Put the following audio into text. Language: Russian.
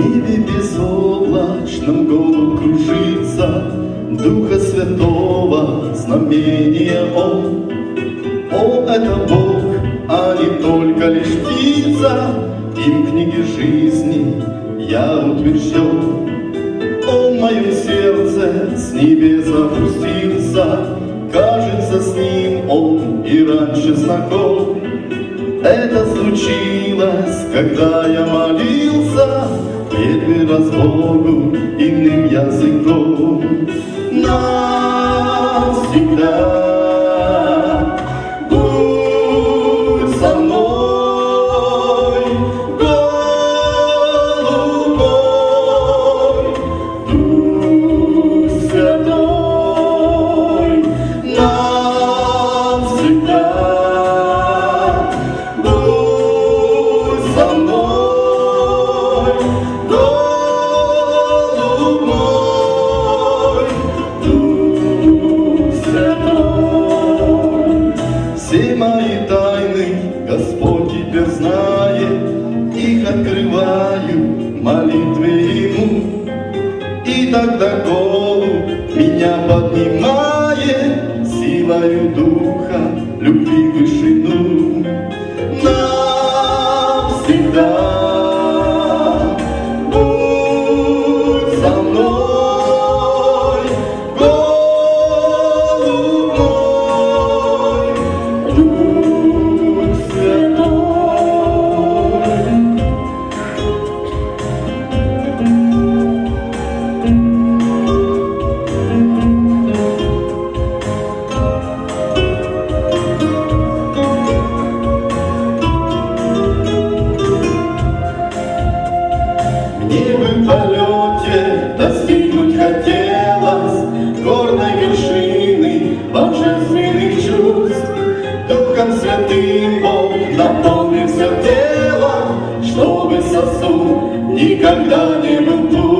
небе безоблачном голубь кружится, Духа Святого знамение Он. О, это Бог, а не только лишь птица, Им книги жизни я утвержден. Он в моем сердце с небес опустился, Кажется, с ним он и раньше знаком. Это случилось, когда я молился, Первый раз Богу иным языком. Открываю в молитве Ему. И тогда голубь меня поднимает Силою духа, любви вышину. Навсегда достигнуть хотелось Горной вершины божественных чувств. Духом Святым Бог наполнит все тело, Чтобы сосуд никогда не был пуст.